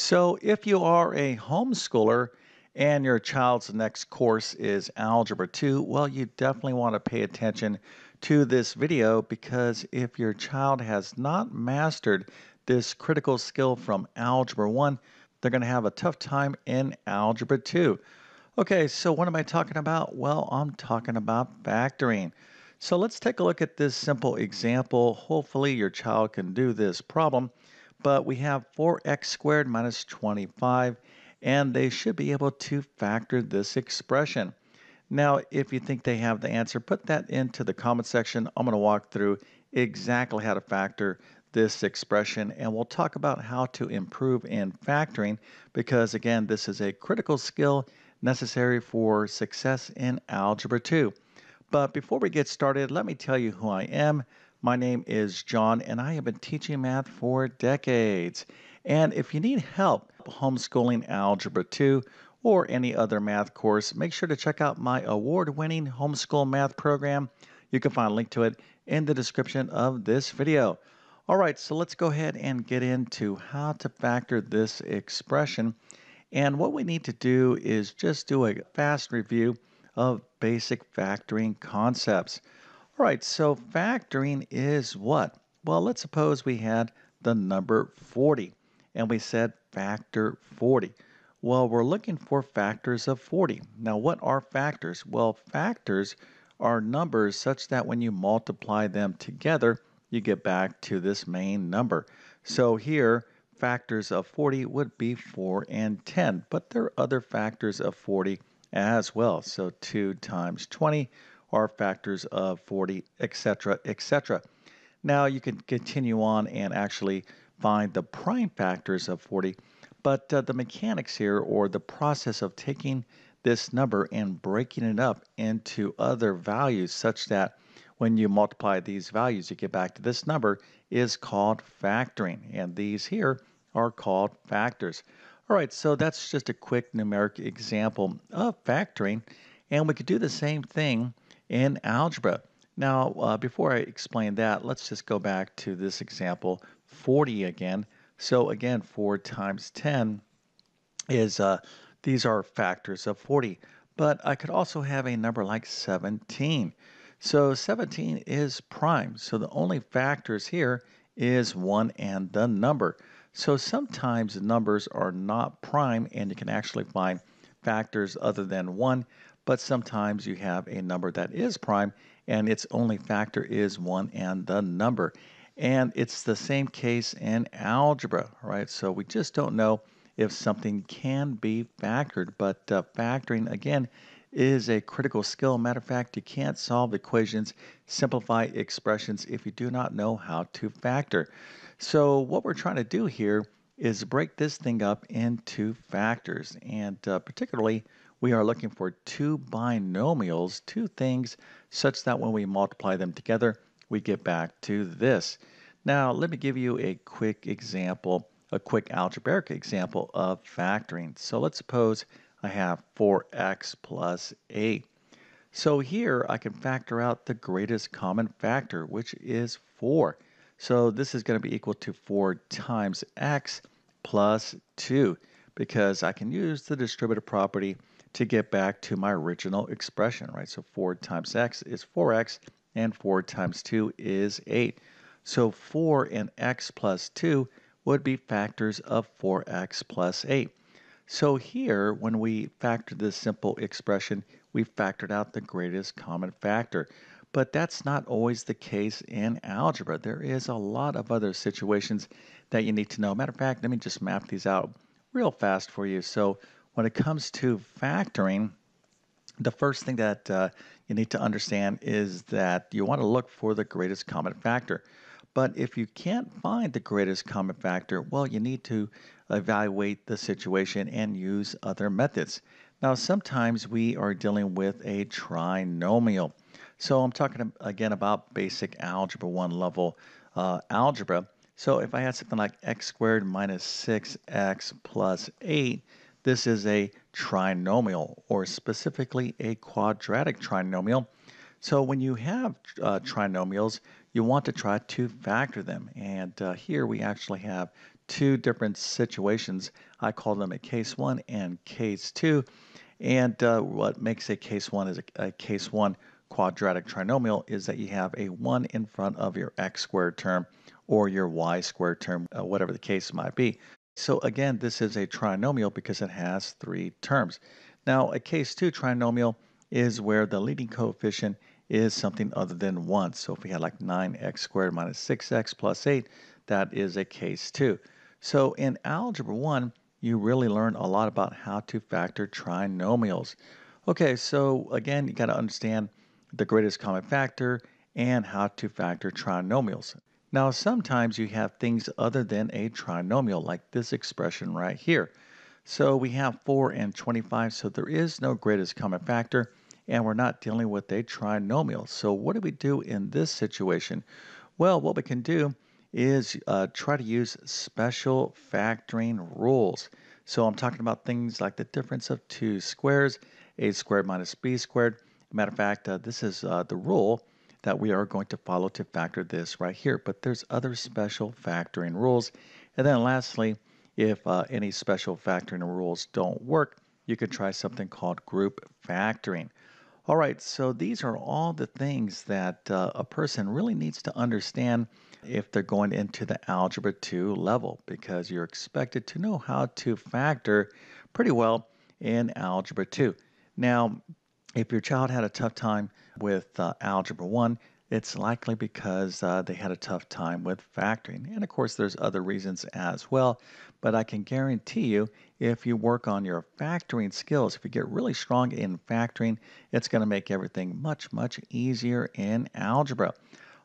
So, if you are a homeschooler and your child's next course is Algebra 2, well, you definitely want to pay attention to this video because if your child has not mastered this critical skill from Algebra 1, they're going to have a tough time in Algebra 2. Okay, so what am I talking about? Well, I'm talking about factoring. So let's take a look at this simple example. Hopefully your child can do this problem but we have 4x squared minus 25, and they should be able to factor this expression. Now, if you think they have the answer, put that into the comment section. I'm going to walk through exactly how to factor this expression, and we'll talk about how to improve in factoring because, again, this is a critical skill necessary for success in Algebra 2. But before we get started, let me tell you who I am. My name is John, and I have been teaching math for decades. And if you need help homeschooling Algebra 2 or any other math course, make sure to check out my award winning homeschool math program. You can find a link to it in the description of this video. All right, so let's go ahead and get into how to factor this expression. And what we need to do is just do a fast review of basic factoring concepts. All right, so factoring is what? Well, let's suppose we had the number 40 and we said factor 40. Well, we're looking for factors of 40. Now, what are factors? Well, factors are numbers such that when you multiply them together, you get back to this main number. So here, factors of 40 would be 4 and 10, but there are other factors of 40 as well. So 2 times 20 are factors of 40, etc., etc. Now you can continue on and actually find the prime factors of 40, but uh, the mechanics here or the process of taking this number and breaking it up into other values such that when you multiply these values you get back to this number is called factoring and these here are called factors. All right, so that's just a quick numeric example of factoring and we could do the same thing in algebra. Now, uh, before I explain that, let's just go back to this example, 40 again. So again, 4 times 10 is, uh, these are factors of 40. But I could also have a number like 17. So 17 is prime. So the only factors here is 1 and the number. So sometimes numbers are not prime and you can actually find factors other than 1 but sometimes you have a number that is prime and its only factor is 1 and the number. And it's the same case in algebra, right? So we just don't know if something can be factored, but uh, factoring, again, is a critical skill. Matter of fact, you can't solve equations, simplify expressions if you do not know how to factor. So what we're trying to do here is break this thing up into factors, and uh, particularly we are looking for two binomials, two things, such that when we multiply them together, we get back to this. Now, let me give you a quick example, a quick algebraic example of factoring. So let's suppose I have 4x plus 8. So here I can factor out the greatest common factor, which is 4. So this is going to be equal to 4 times x plus 2 because I can use the distributive property to get back to my original expression, right? So 4 times x is 4x, and 4 times 2 is 8. So 4 and x plus 2 would be factors of 4x plus 8. So here, when we factor this simple expression, we factored out the greatest common factor. But that's not always the case in algebra. There is a lot of other situations that you need to know. Matter of fact, let me just map these out real fast for you. So when it comes to factoring, the first thing that uh, you need to understand is that you want to look for the greatest common factor. But if you can't find the greatest common factor, well, you need to evaluate the situation and use other methods. Now, sometimes we are dealing with a trinomial. So I'm talking again about basic algebra 1 level uh, algebra. So if I had something like x squared minus 6x plus 8, this is a trinomial, or specifically a quadratic trinomial. So when you have uh, trinomials, you want to try to factor them. And uh, here we actually have two different situations. I call them a case one and case two. And uh, what makes a case one is a, a case one quadratic trinomial is that you have a 1 in front of your x squared term or your y squared term, uh, whatever the case might be. So again, this is a trinomial because it has three terms. Now, a case 2 trinomial is where the leading coefficient is something other than 1. So if we had like 9x squared minus 6x plus 8, that is a case 2. So in Algebra 1, you really learn a lot about how to factor trinomials. Okay, so again, you got to understand the greatest common factor, and how to factor trinomials. Now, sometimes you have things other than a trinomial, like this expression right here. So we have 4 and 25, so there is no greatest common factor, and we're not dealing with a trinomial. So what do we do in this situation? Well, what we can do is uh, try to use special factoring rules. So I'm talking about things like the difference of two squares, a squared minus b squared, Matter of fact, uh, this is uh, the rule that we are going to follow to factor this right here, but there's other special factoring rules. And then lastly, if uh, any special factoring rules don't work, you can try something called group factoring. All right, so these are all the things that uh, a person really needs to understand if they're going into the Algebra 2 level because you're expected to know how to factor pretty well in Algebra 2. Now, if your child had a tough time with uh, Algebra 1, it's likely because uh, they had a tough time with factoring. And of course, there's other reasons as well. But I can guarantee you, if you work on your factoring skills, if you get really strong in factoring, it's going to make everything much, much easier in algebra.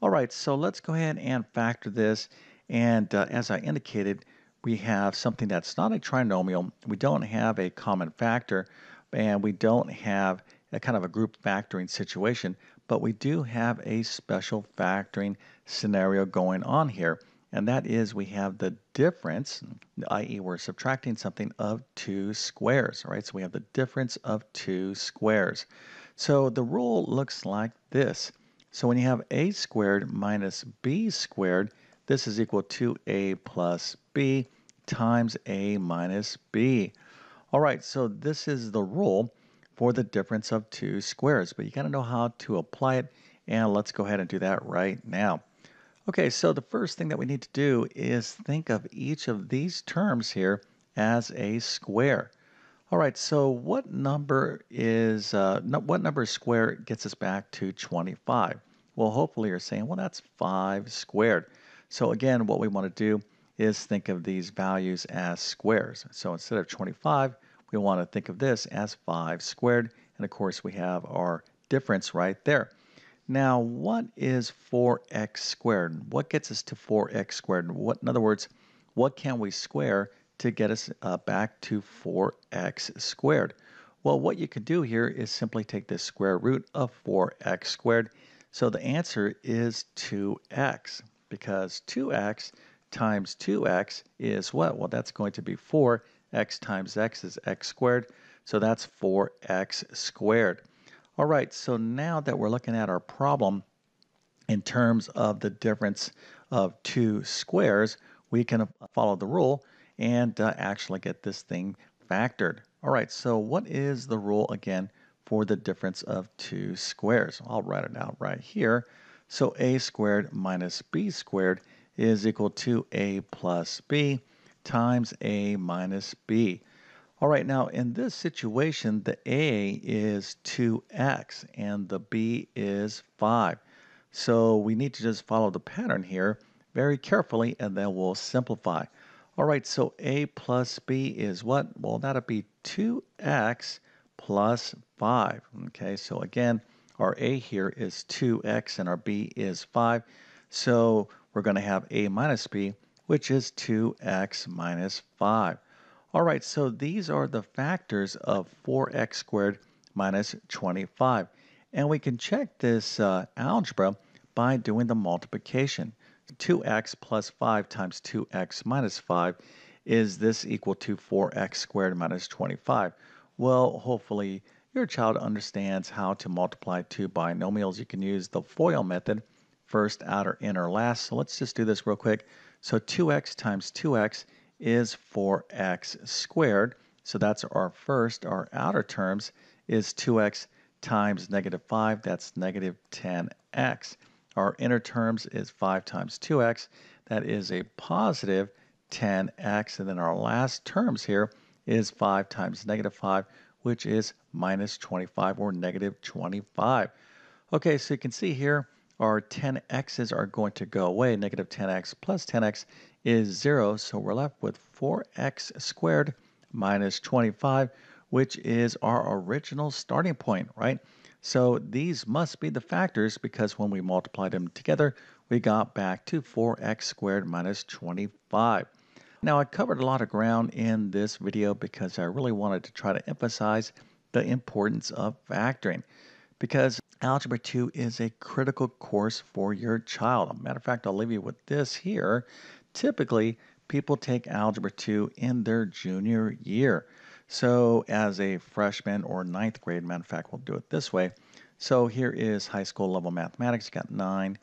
All right, so let's go ahead and factor this. And uh, as I indicated, we have something that's not a trinomial. We don't have a common factor, and we don't have a kind of a group factoring situation, but we do have a special factoring scenario going on here. And that is we have the difference, i.e. we're subtracting something of two squares, right? So we have the difference of two squares. So the rule looks like this. So when you have a squared minus b squared, this is equal to a plus b times a minus b. All right, so this is the rule for the difference of two squares, but you got to know how to apply it, and let's go ahead and do that right now. Okay, so the first thing that we need to do is think of each of these terms here as a square. All right, so what number is, uh, what number square gets us back to 25? Well, hopefully you're saying, well, that's 5 squared. So again, what we want to do is think of these values as squares. So instead of 25, we want to think of this as 5 squared. And of course, we have our difference right there. Now, what is 4x squared? What gets us to 4x squared? What, in other words, what can we square to get us uh, back to 4x squared? Well, what you could do here is simply take the square root of 4x squared. So the answer is 2x because 2x times 2x is what? Well, that's going to be 4 x times x is x squared, so that's 4x squared. All right, so now that we're looking at our problem in terms of the difference of two squares, we can follow the rule and uh, actually get this thing factored. All right, so what is the rule again for the difference of two squares? I'll write it out right here. So a squared minus b squared is equal to a plus b times a minus b. All right, now in this situation, the a is 2x and the b is 5. So we need to just follow the pattern here very carefully and then we'll simplify. All right, so a plus b is what? Well, that'll be 2x plus 5. Okay, so again, our a here is 2x and our b is 5. So we're going to have a minus b which is 2x minus 5. All right, so these are the factors of 4x squared minus 25. And we can check this uh, algebra by doing the multiplication. 2x plus 5 times 2x minus 5 is this equal to 4x squared minus 25? Well, hopefully your child understands how to multiply two binomials. You can use the FOIL method, first, outer, inner, last. So let's just do this real quick. So 2x times 2x is 4x squared. So that's our first, our outer terms is 2x times negative 5, that's negative 10x. Our inner terms is 5 times 2x, that is a positive 10x. And then our last terms here is 5 times negative 5, which is minus 25 or negative 25. Okay, so you can see here our 10x's are going to go away. Negative 10x plus 10x is 0, so we're left with 4x squared minus 25, which is our original starting point, right? So these must be the factors because when we multiplied them together, we got back to 4x squared minus 25. Now I covered a lot of ground in this video because I really wanted to try to emphasize the importance of factoring because Algebra 2 is a critical course for your child. As a matter of fact, I'll leave you with this here. Typically, people take Algebra 2 in their junior year. So as a freshman or ninth grade, matter of fact, we'll do it this way. So here is high school level mathematics. You got 9,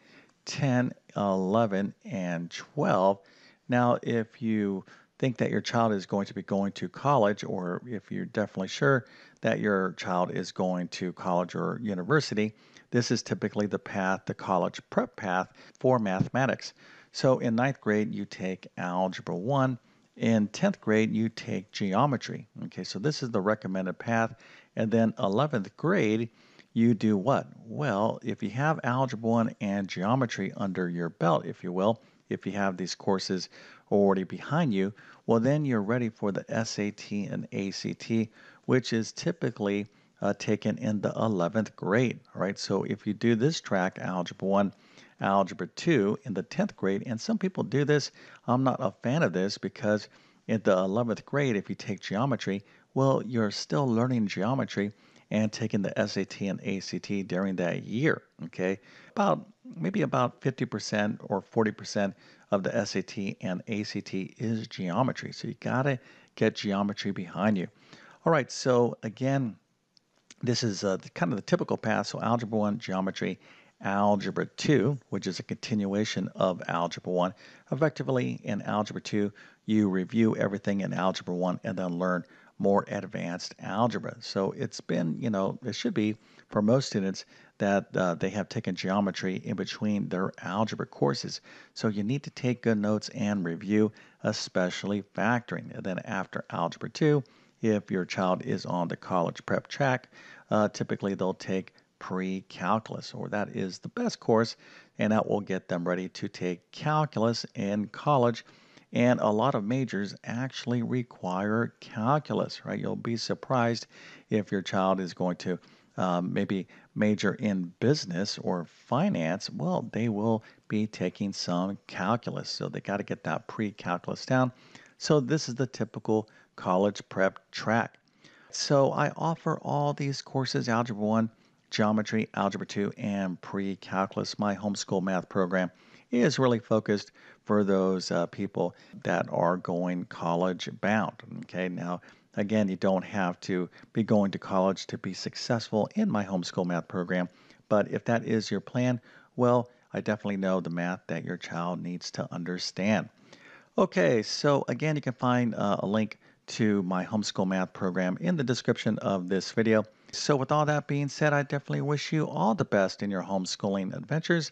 10, 11, and 12. Now, if you think that your child is going to be going to college, or if you're definitely sure that your child is going to college or university, this is typically the path, the college prep path for mathematics. So in ninth grade, you take Algebra 1. In 10th grade, you take geometry. Okay, so this is the recommended path. And then 11th grade, you do what? Well, if you have Algebra 1 and geometry under your belt, if you will, if you have these courses already behind you, well, then you're ready for the SAT and ACT, which is typically uh, taken in the 11th grade. right? so if you do this track, Algebra 1, Algebra 2 in the 10th grade, and some people do this, I'm not a fan of this because in the 11th grade, if you take geometry, well, you're still learning geometry and taking the SAT and ACT during that year. Okay, about maybe about 50% or 40% of the SAT and ACT is geometry. So you got to get geometry behind you. All right, so again, this is uh, the, kind of the typical path. So Algebra 1, Geometry, Algebra 2, which is a continuation of Algebra 1. Effectively, in Algebra 2, you review everything in Algebra 1 and then learn more advanced algebra. So it's been, you know, it should be for most students that uh, they have taken geometry in between their algebra courses. So you need to take good notes and review, especially factoring. And then after Algebra 2, if your child is on the college prep track, uh, typically they'll take pre-calculus, or that is the best course, and that will get them ready to take calculus in college and a lot of majors actually require calculus, right? You'll be surprised if your child is going to um, maybe major in business or finance. Well, they will be taking some calculus. So they got to get that pre calculus down. So this is the typical college prep track. So I offer all these courses Algebra 1, Geometry, Algebra 2, and pre calculus, my homeschool math program is really focused for those uh, people that are going college bound. Okay, now again, you don't have to be going to college to be successful in my homeschool math program, but if that is your plan, well, I definitely know the math that your child needs to understand. Okay, so again, you can find uh, a link to my homeschool math program in the description of this video. So, with all that being said, I definitely wish you all the best in your homeschooling adventures.